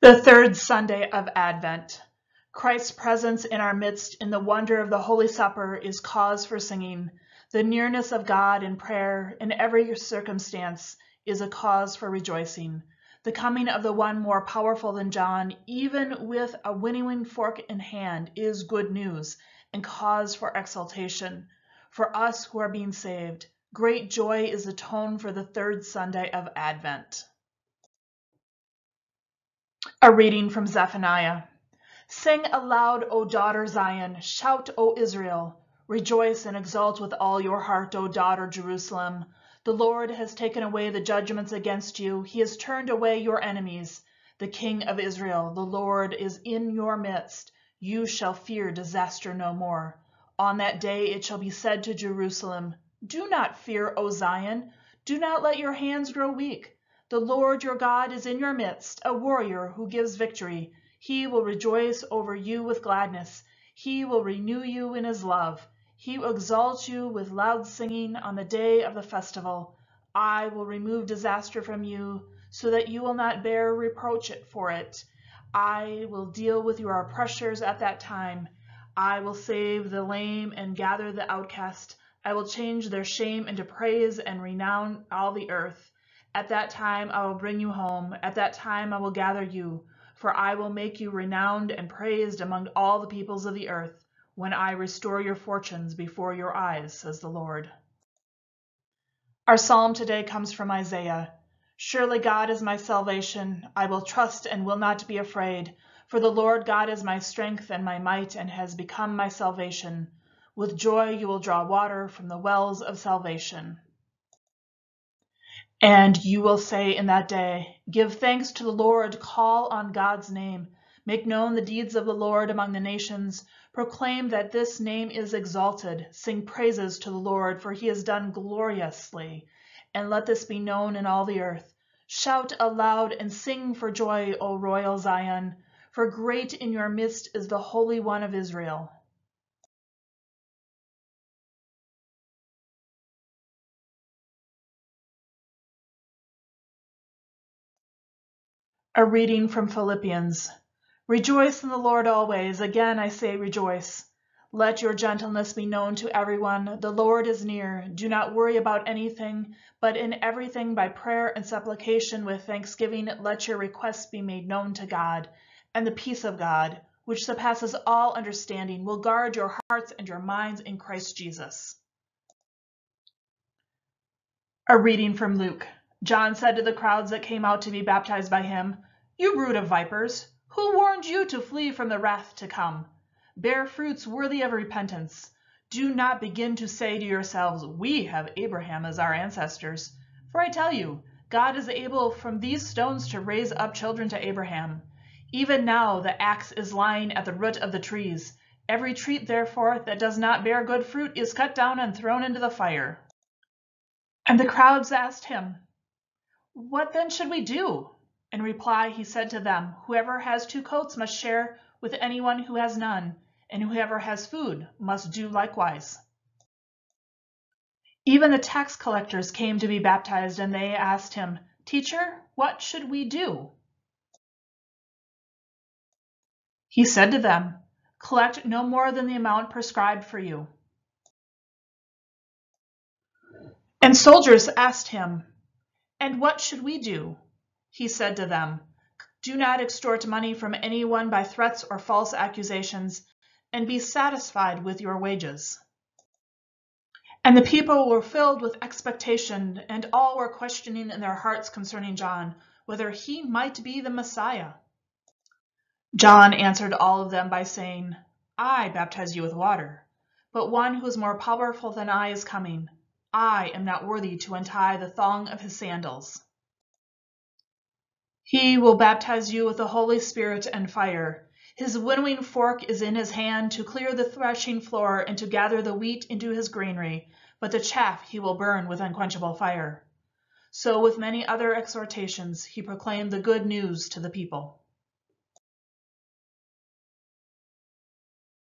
The third Sunday of Advent. Christ's presence in our midst in the wonder of the Holy Supper is cause for singing. The nearness of God in prayer in every circumstance is a cause for rejoicing. The coming of the one more powerful than John, even with a winnowing fork in hand, is good news and cause for exultation. For us who are being saved, great joy is the tone for the third Sunday of Advent. A reading from Zephaniah. Sing aloud, O daughter Zion. Shout, O Israel. Rejoice and exult with all your heart, O daughter Jerusalem. The Lord has taken away the judgments against you. He has turned away your enemies. The King of Israel, the Lord, is in your midst. You shall fear disaster no more. On that day it shall be said to Jerusalem, Do not fear, O Zion. Do not let your hands grow weak. The Lord your God is in your midst, a warrior who gives victory. He will rejoice over you with gladness. He will renew you in his love. He will exalt you with loud singing on the day of the festival. I will remove disaster from you so that you will not bear reproach for it. I will deal with your oppressors at that time. I will save the lame and gather the outcast. I will change their shame into praise and renown all the earth. At that time I will bring you home. At that time I will gather you. For I will make you renowned and praised among all the peoples of the earth, when I restore your fortunes before your eyes, says the Lord. Our psalm today comes from Isaiah. Surely God is my salvation. I will trust and will not be afraid. For the Lord God is my strength and my might and has become my salvation. With joy you will draw water from the wells of salvation. And you will say in that day, Give thanks to the Lord, call on God's name, make known the deeds of the Lord among the nations, proclaim that this name is exalted, sing praises to the Lord, for he has done gloriously, and let this be known in all the earth. Shout aloud and sing for joy, O royal Zion, for great in your midst is the Holy One of Israel. A reading from Philippians. Rejoice in the Lord always. Again I say rejoice. Let your gentleness be known to everyone. The Lord is near. Do not worry about anything, but in everything by prayer and supplication with thanksgiving let your requests be made known to God. And the peace of God, which surpasses all understanding, will guard your hearts and your minds in Christ Jesus. A reading from Luke. John said to the crowds that came out to be baptized by him, You brood of vipers, who warned you to flee from the wrath to come? Bear fruits worthy of repentance. Do not begin to say to yourselves, We have Abraham as our ancestors. For I tell you, God is able from these stones to raise up children to Abraham. Even now the axe is lying at the root of the trees. Every tree, therefore, that does not bear good fruit is cut down and thrown into the fire. And the crowds asked him, what then should we do? In reply he said to them, Whoever has two coats must share with anyone who has none, and whoever has food must do likewise. Even the tax collectors came to be baptized, and they asked him, Teacher, what should we do? He said to them, Collect no more than the amount prescribed for you. And soldiers asked him, and what should we do? He said to them, Do not extort money from anyone by threats or false accusations, and be satisfied with your wages. And the people were filled with expectation, and all were questioning in their hearts concerning John, whether he might be the Messiah. John answered all of them by saying, I baptize you with water, but one who is more powerful than I is coming. I am not worthy to untie the thong of his sandals. He will baptize you with the Holy Spirit and fire. His winnowing fork is in his hand to clear the threshing floor and to gather the wheat into his granary, but the chaff he will burn with unquenchable fire. So with many other exhortations he proclaimed the good news to the people.